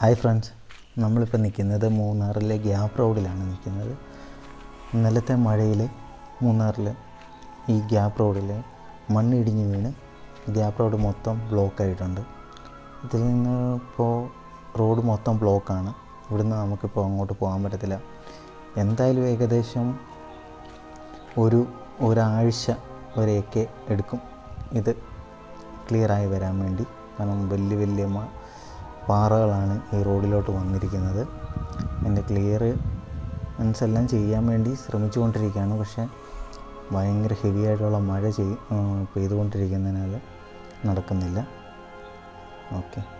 Hi friends നമ്മളിപ്പോൾ നിൽക്കുന്നത് മൂന്നാറിലെ ഗ്യാപ് റോഡിലാണ് നിൽക്കുന്നത്. ഇന്നലത്തെ മഴയിൽ മൂന്നാറിൽ ഈ ഗ്യാപ്പ് റോഡിൽ മണ്ണിടിഞ്ഞ് വീണ് ഗ്യാപ് റോഡ് മൊത്തം ബ്ലോക്ക് ആയിട്ടുണ്ട്. ഇതിൽ നിന്ന് ഇപ്പോൾ റോഡ് മൊത്തം ബ്ലോക്കാണ് ഇവിടുന്ന് നമുക്കിപ്പോൾ അങ്ങോട്ട് പോകാൻ പറ്റത്തില്ല. എന്തായാലും ഏകദേശം ഒരു ഒരാഴ്ച വരെയൊക്കെ എടുക്കും. ഇത് ക്ലിയറായി വരാൻ വേണ്ടി. കാരണം വലിയ വലിയ പാറകളാണ് ഈ റോഡിലോട്ട് വന്നിരിക്കുന്നത്. എന്റെ ക്ലിയർ മീൻസ് എല്ലാം ചെയ്യാൻ വേണ്ടി ശ്രമിച്ചുകൊണ്ടിരിക്കുകയാണ്. പക്ഷേ ഭയങ്കര ഹെവി ആയിട്ടുള്ള മഴ ചെയ് പെയ്തുകൊണ്ടിരിക്കുന്നതിനാൽ നടക്കുന്നില്ല. ഓക്കെ